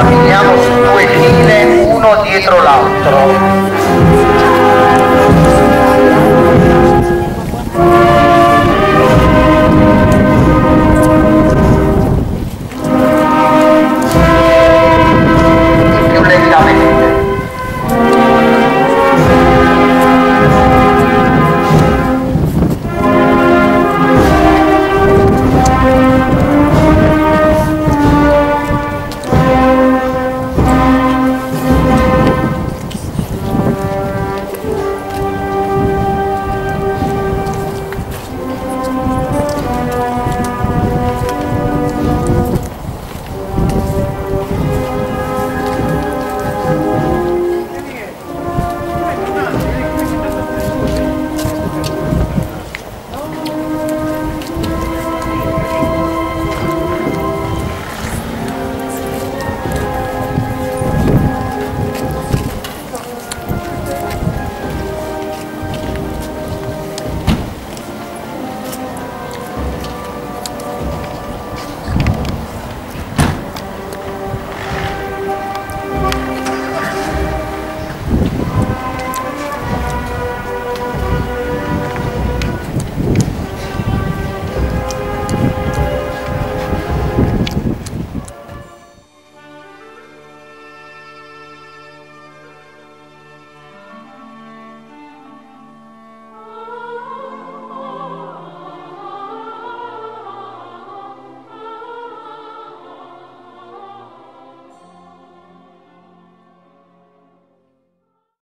camminiamo su due file uno dietro l'altro.